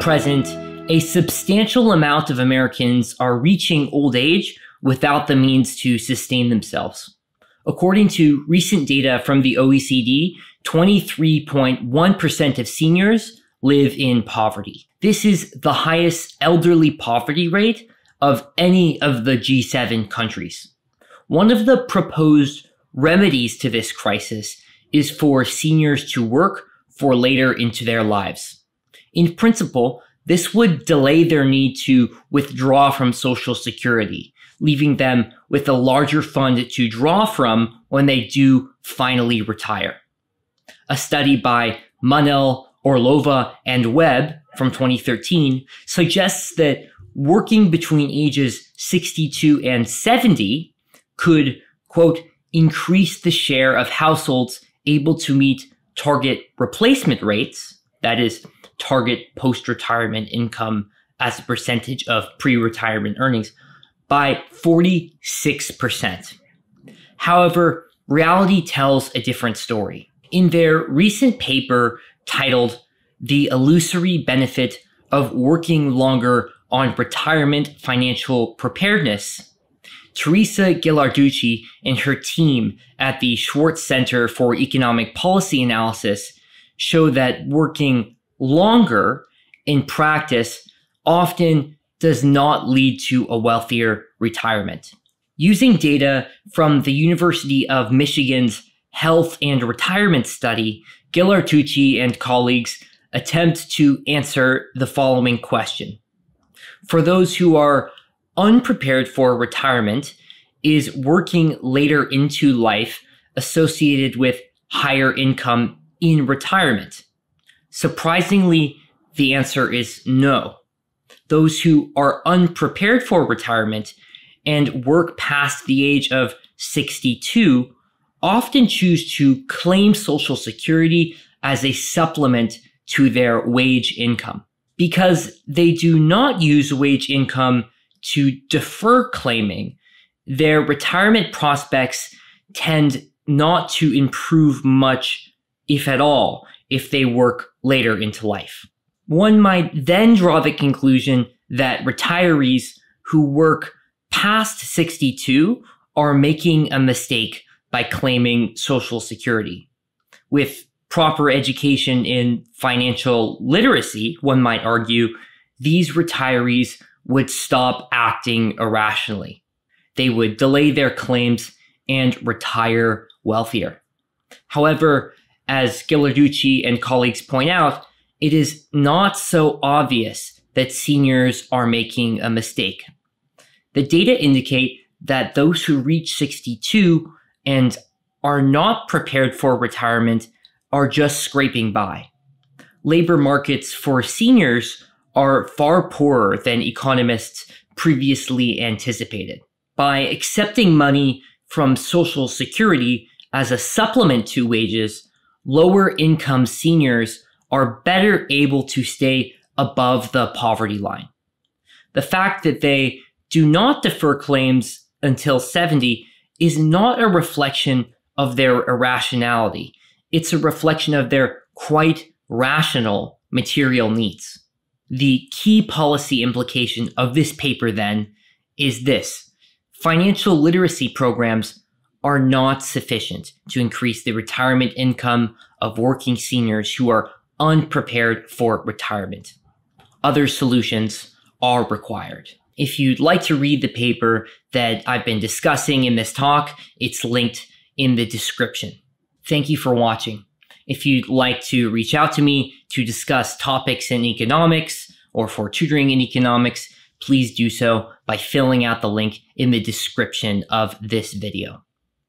Present, a substantial amount of Americans are reaching old age without the means to sustain themselves. According to recent data from the OECD, 23.1% of seniors live in poverty. This is the highest elderly poverty rate of any of the G7 countries. One of the proposed remedies to this crisis is for seniors to work for later into their lives. In principle, this would delay their need to withdraw from Social Security, leaving them with a larger fund to draw from when they do finally retire. A study by Munnell, Orlova, and Webb from 2013 suggests that working between ages 62 and 70 could, quote, increase the share of households able to meet target replacement rates, that is, target post retirement income as a percentage of pre retirement earnings, by 46%. However, reality tells a different story. In their recent paper titled The Illusory Benefit of Working Longer on Retirement Financial Preparedness, Teresa Ghilarducci and her team at the Schwartz Center for Economic Policy Analysis show that working longer in practice often does not lead to a wealthier retirement. Using data from the University of Michigan's Health and Retirement Study, Ghilarducci and colleagues attempt to answer the following question. For those who are unprepared for retirement, is working later into life associated with higher income in retirement? Surprisingly, the answer is no those who are unprepared for retirement and work past the age of 62 often choose to claim Social Security as a supplement to their wage income. Because they do not use wage income to defer claiming, their retirement prospects tend not to improve much, if at all, if they work later into life. One might then draw the conclusion that retirees who work past 62 are making a mistake by claiming Social Security. With proper education in financial literacy, one might argue, these retirees would stop acting irrationally. They would delay their claims and retire wealthier. However, as Ghilarducci and colleagues point out, it is not so obvious that seniors are making a mistake. The data indicate that those who reach 62 and are not prepared for retirement are just scraping by. Labor markets for seniors are far poorer than economists previously anticipated. By accepting money from Social Security as a supplement to wages, lower income seniors are better able to stay above the poverty line. The fact that they do not defer claims until 70 is not a reflection of their irrationality. It's a reflection of their quite rational material needs. The key policy implication of this paper then is this. Financial literacy programs are not sufficient to increase the retirement income of working seniors who are unprepared for retirement. Other solutions are required. If you'd like to read the paper that I've been discussing in this talk, it's linked in the description. Thank you for watching. If you'd like to reach out to me to discuss topics in economics or for tutoring in economics, please do so by filling out the link in the description of this video.